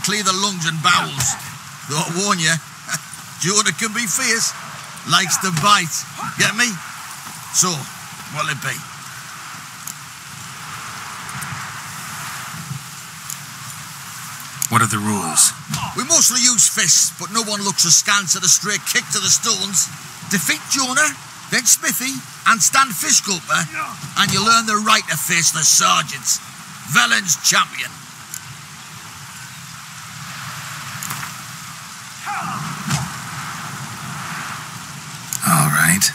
to clear the lungs and bowels. Though I warn you, Jonah can be fierce. Likes to bite. Get me? So, what'll it be? What are the rules? We mostly use fists, but no one looks askance at a straight kick to the stones. Defeat Jonah, then Smithy, and stand fish gulper, and you learn the right to face the sergeants. Velen's champion. All right.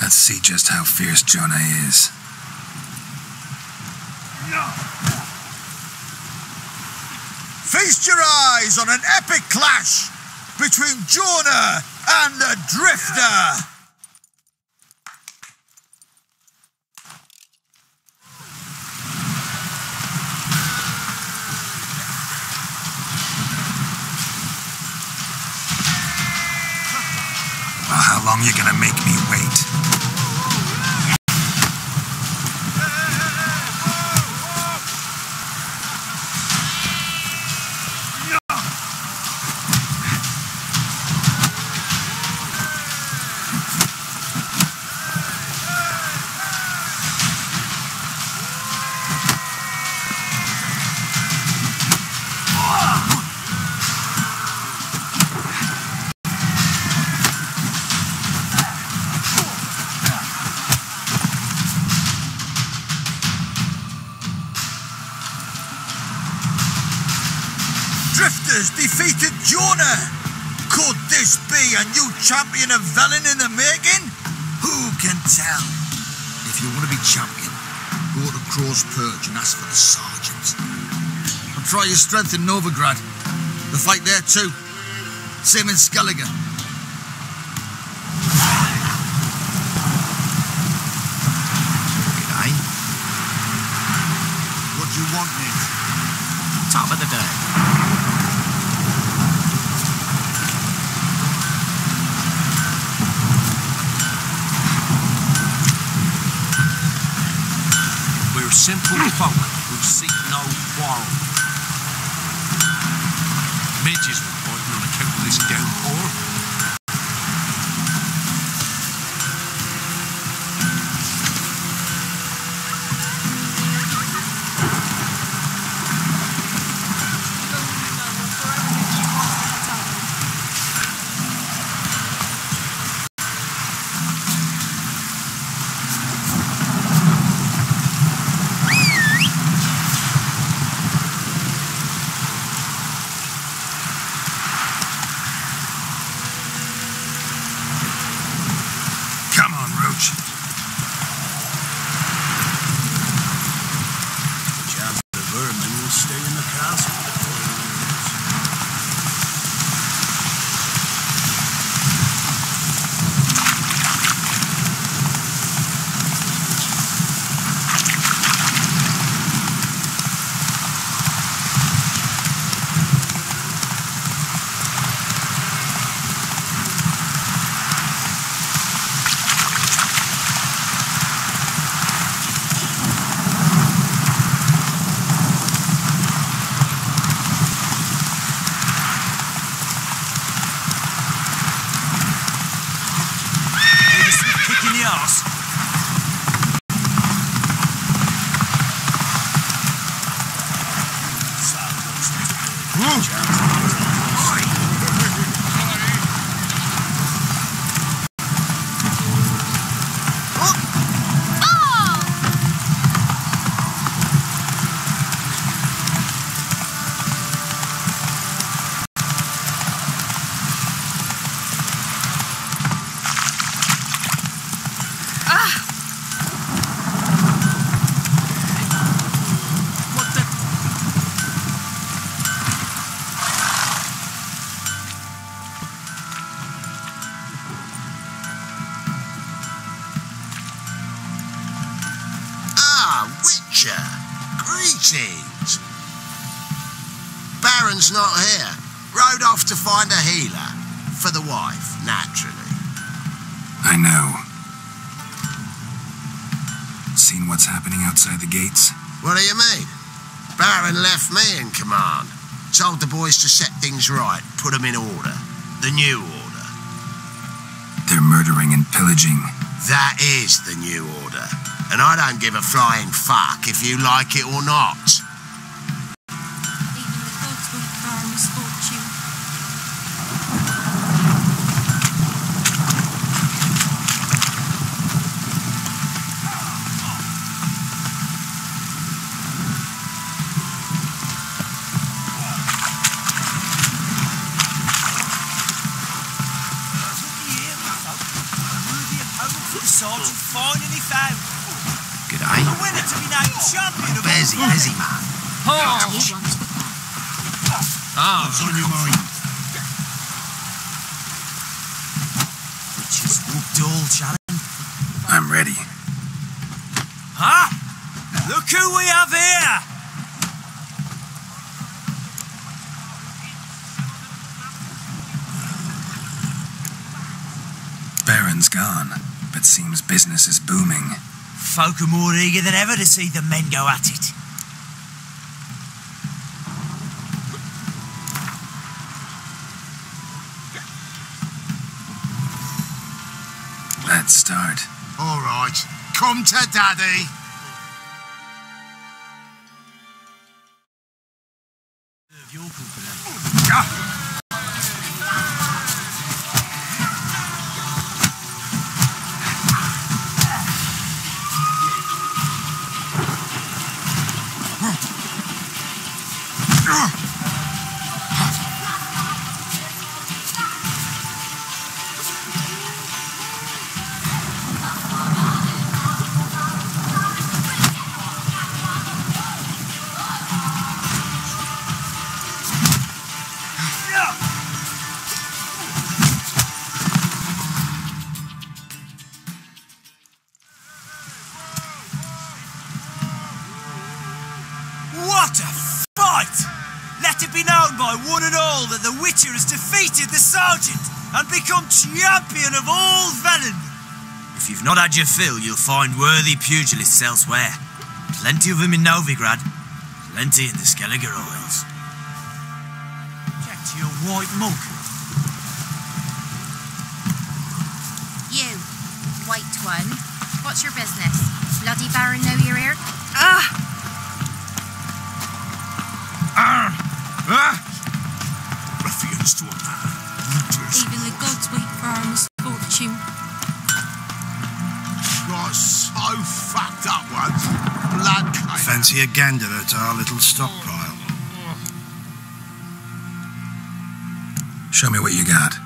Let's see just how fierce Jonah is. Feast your eyes on an epic clash between Jonah and the Drifter. Well, how long you gonna make champion of Velen in the making? Who can tell? If you want to be champion, go to Crow's Perch and ask for the sergeant. And try your strength in Novigrad. The fight there too. Same in Skellige. G'day. wanted? Top of the day. We're simple folk who seek no quarrel. Midges were fighting on account of this downpour. Told the boys to set things right, put them in order. The new order. They're murdering and pillaging. That is the new order. And I don't give a flying fuck if you like it or not. Man. He wants with that. Ah, What's on your mind? Which is Woodall, Shannon. I'm ready. Huh? Look who we have here! Baron's gone, but seems business is booming. Folk are more eager than ever to see the men go at it. Let's start. All right. Come to daddy. Champion of all Velen. If you've not had your fill, you'll find worthy pugilists elsewhere. Plenty of them in Novigrad, plenty in the Skellige Isles. Check to your white mug. You, white one. What's your business? Bloody Baron know you're Fancy a gander at our little stockpile. Show me what you got.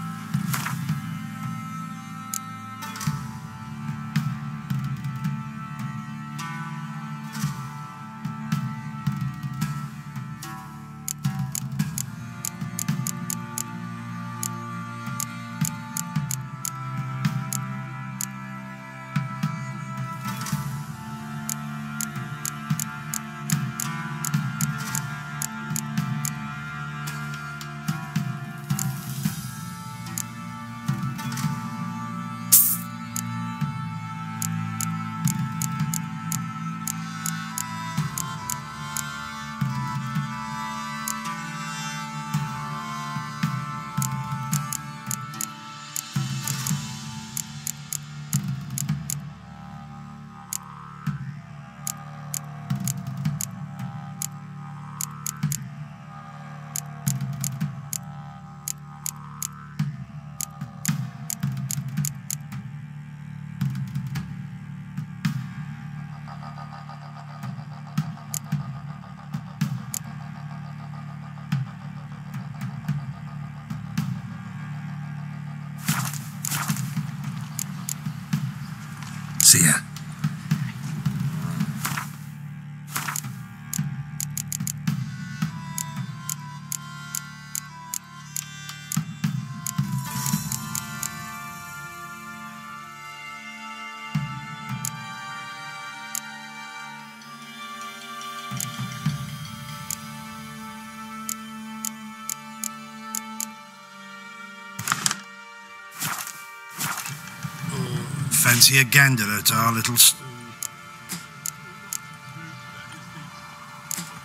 Fancy a gander at our little.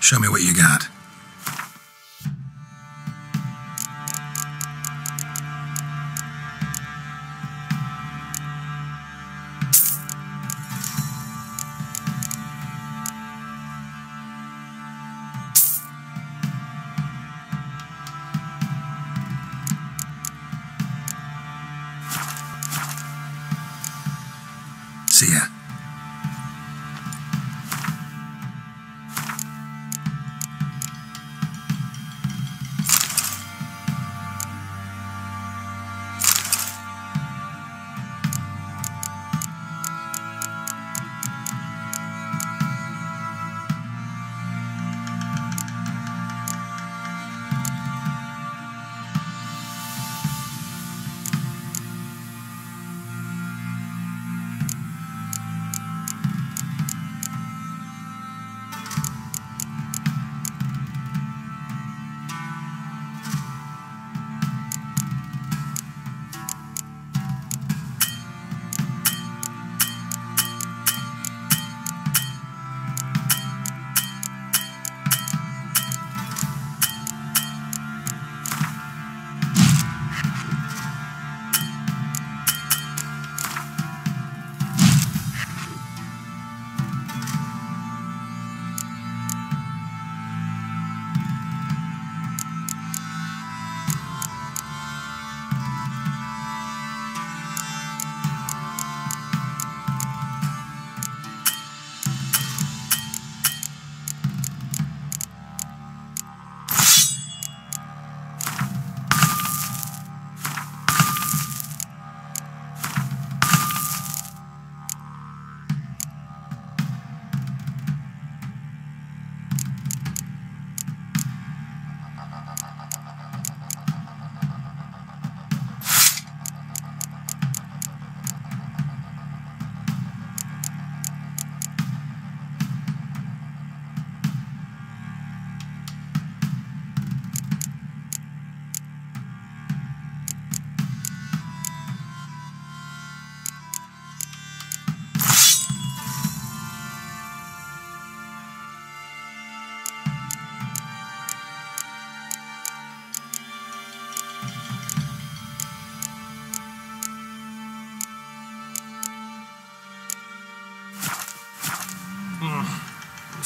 Show me what you got. See ya.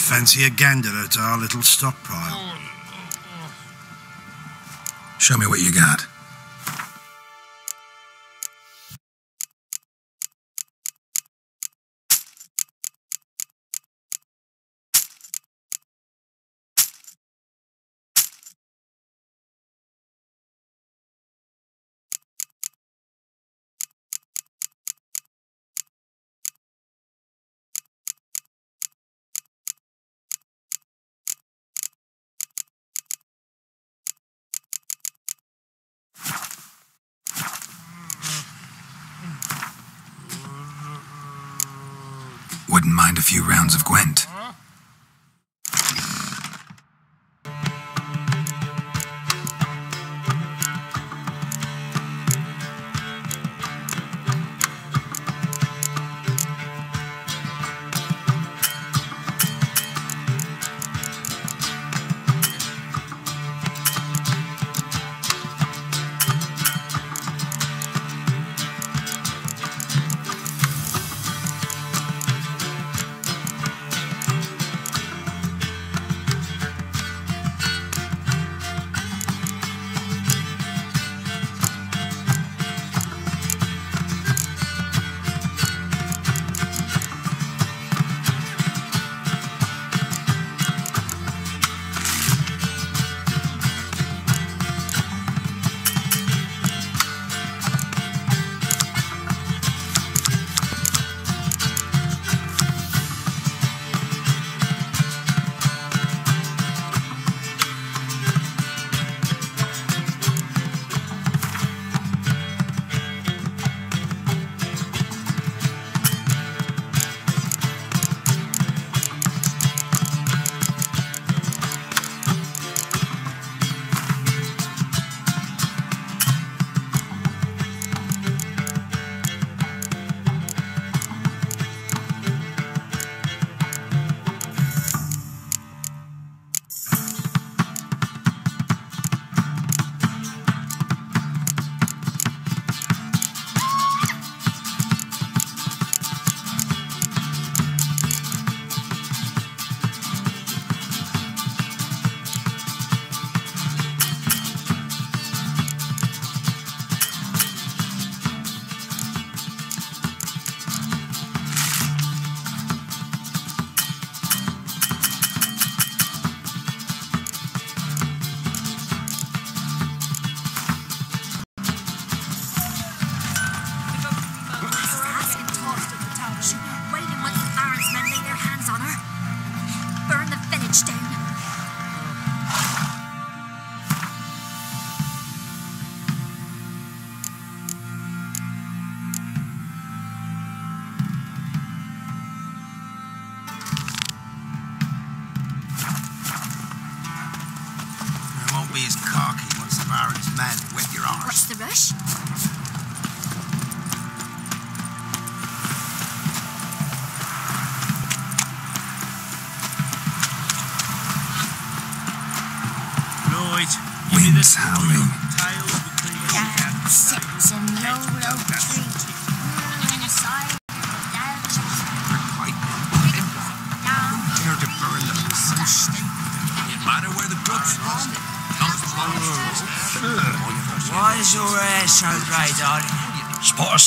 Fancy a gander at our little stockpile? Show me what you got. Wouldn't mind a few rounds of Gwent.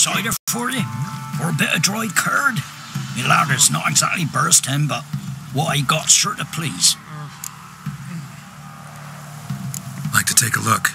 Cider for you? Or a bit of dry curd? Me ladder's not exactly bursting, but what I got's sure to please. Like to take a look.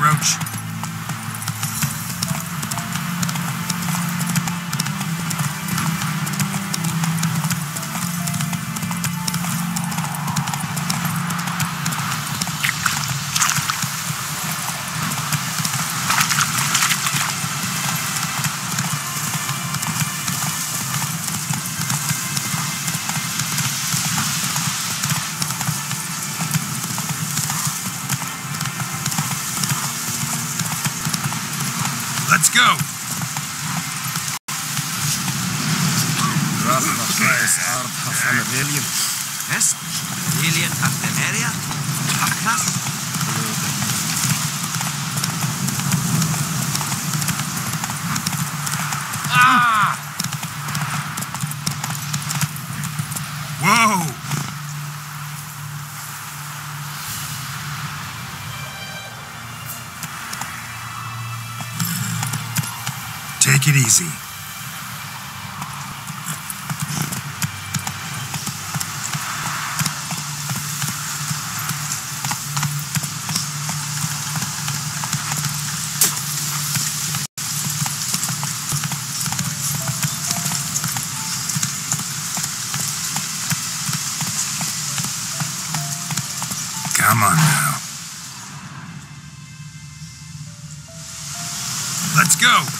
Roach. Easy. Come on now. Let's go.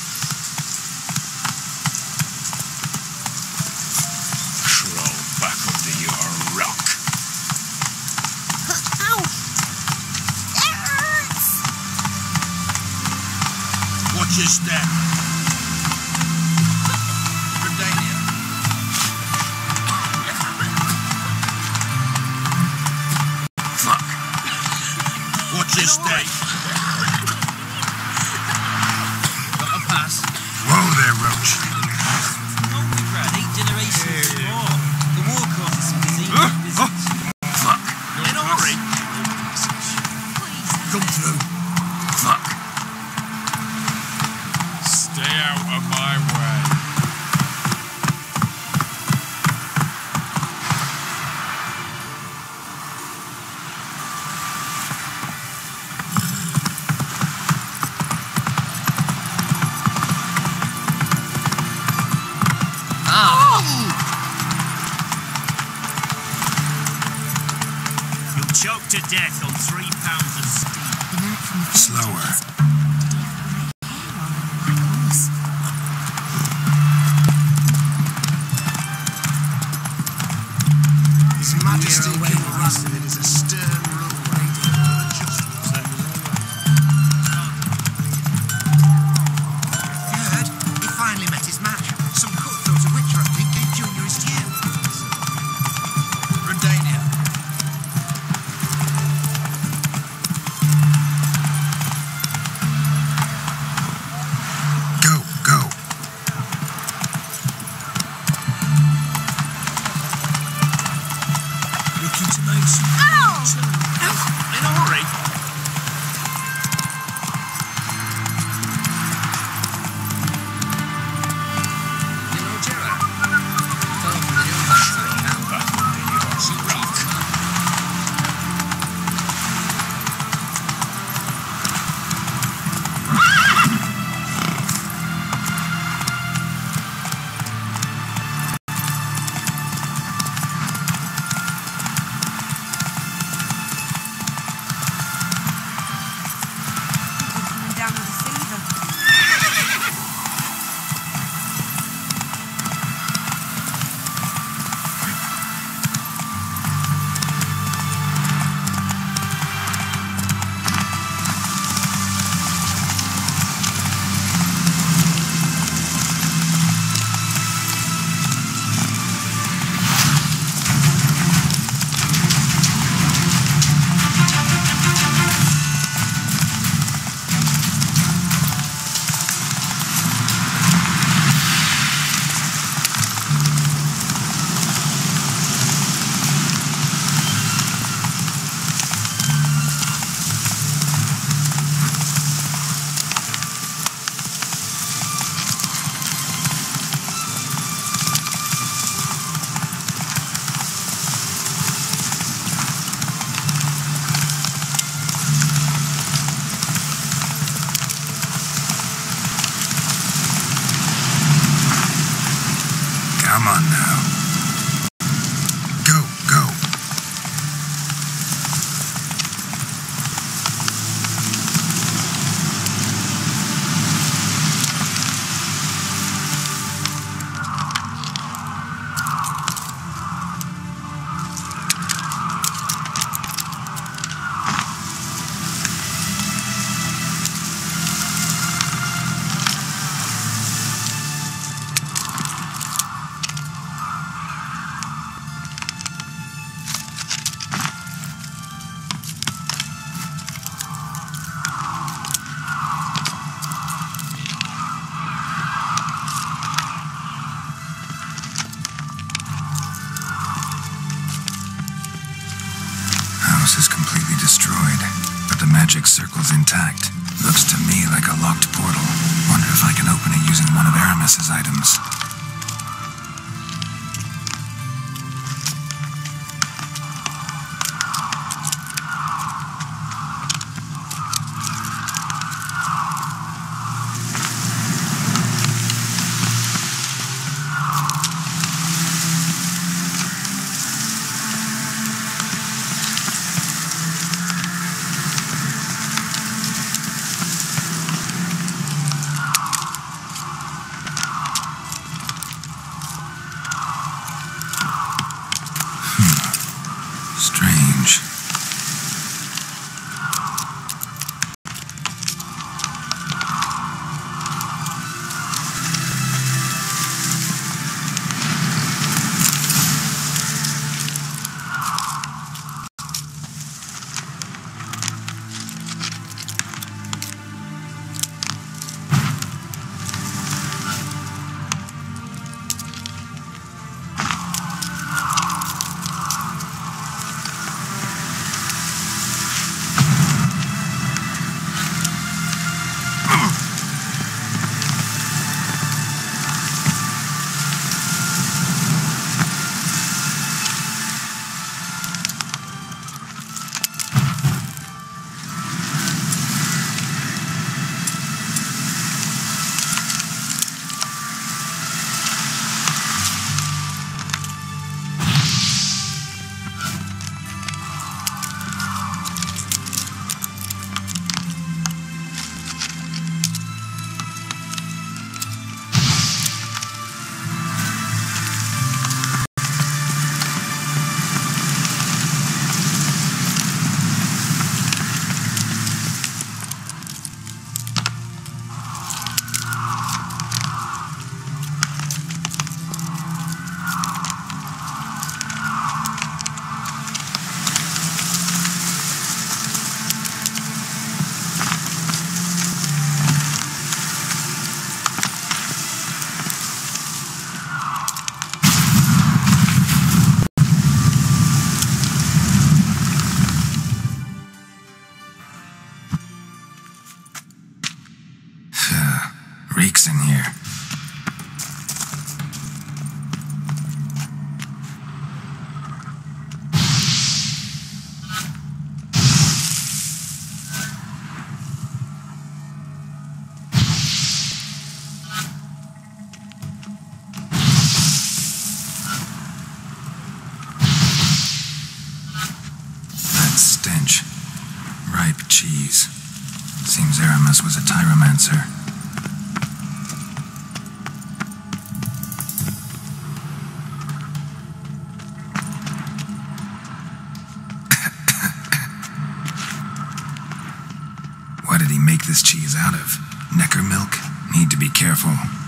Careful.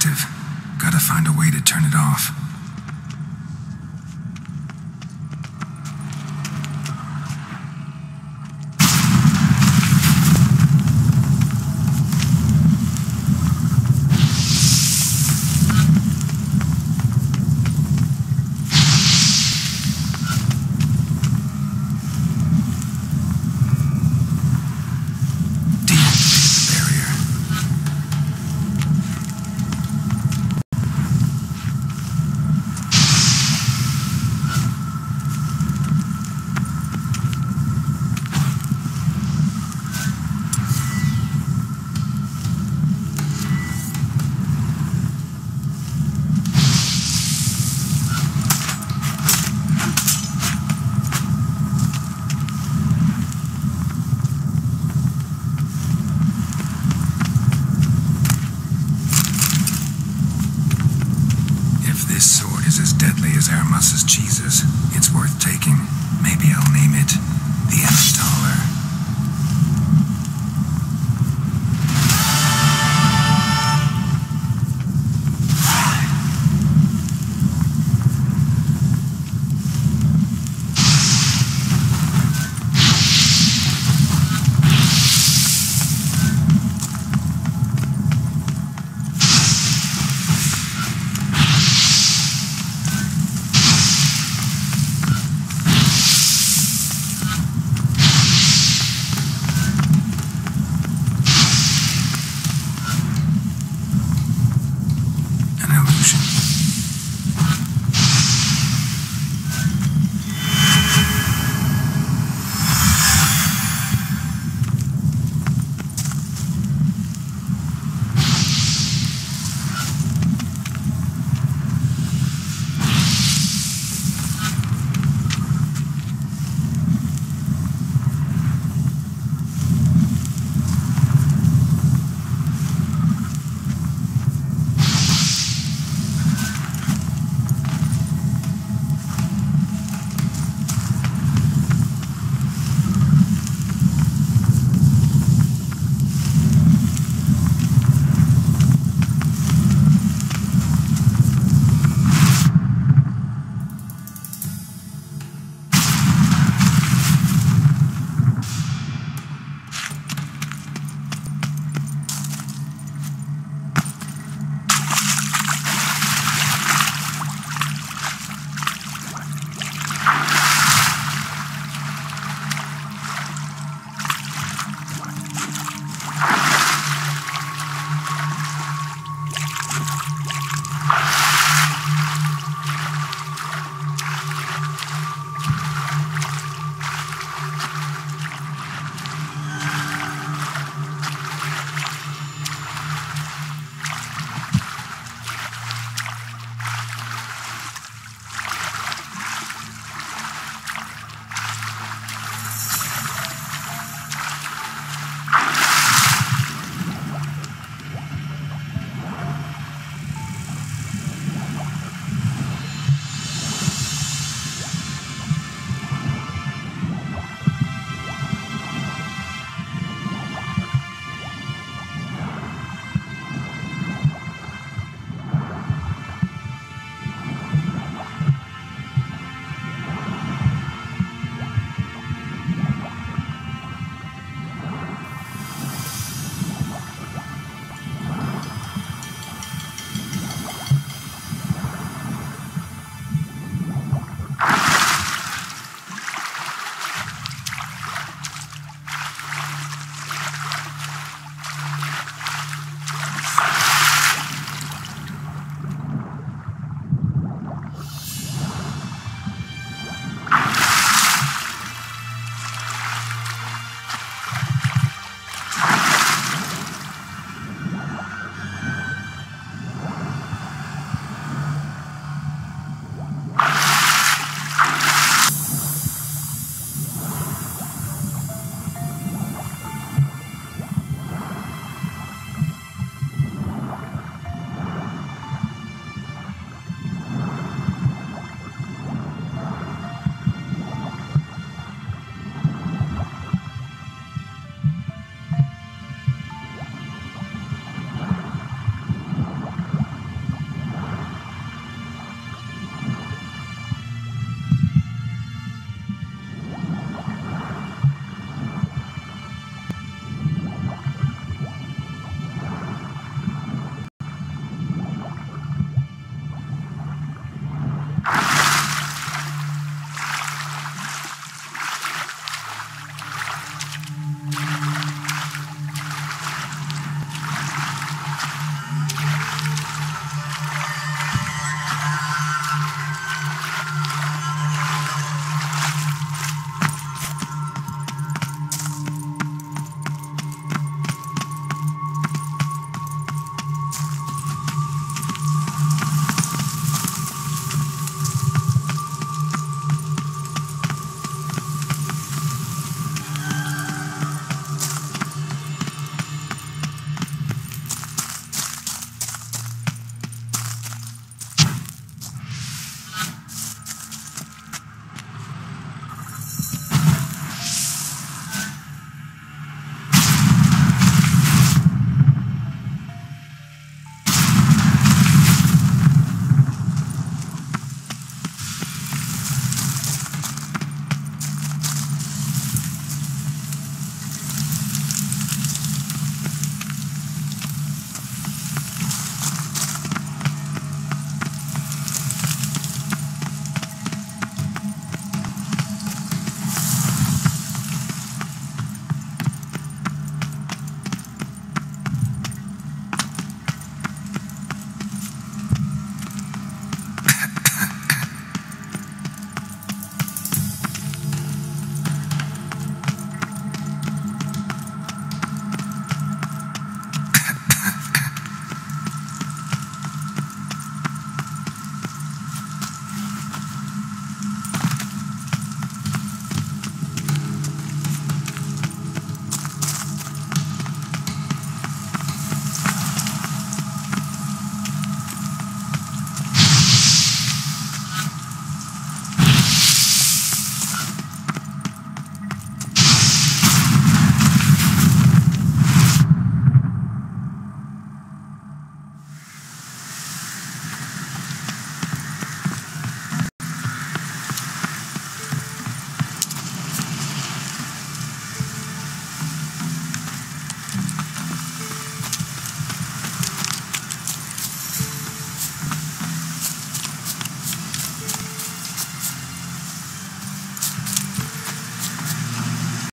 Active. Gotta find a way to turn it off.